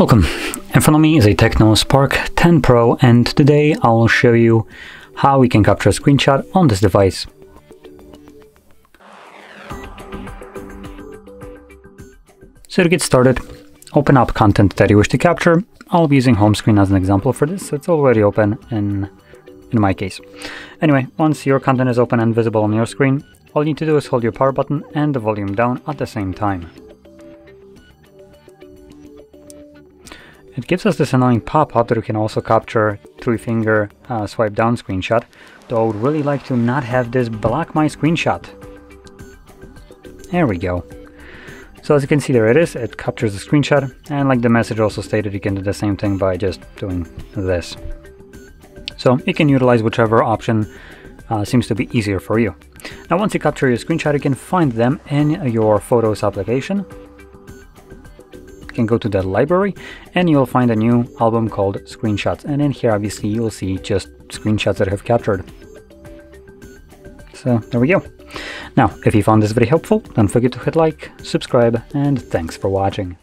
Welcome! In front of me is a Tecno Spark 10 Pro and today I'll show you how we can capture a screenshot on this device. So to get started, open up content that you wish to capture. I'll be using home screen as an example for this, so it's already open in, in my case. Anyway, once your content is open and visible on your screen, all you need to do is hold your power button and the volume down at the same time. It gives us this annoying pop-up that we can also capture three finger uh, swipe down screenshot, though I would really like to not have this block my screenshot. There we go. So as you can see there it is, it captures the screenshot and like the message also stated you can do the same thing by just doing this. So you can utilize whichever option uh, seems to be easier for you. Now once you capture your screenshot you can find them in your Photos application can go to the library and you'll find a new album called Screenshots. And in here, obviously, you'll see just screenshots that I have captured. So there we go. Now, if you found this video helpful, don't forget to hit like, subscribe, and thanks for watching.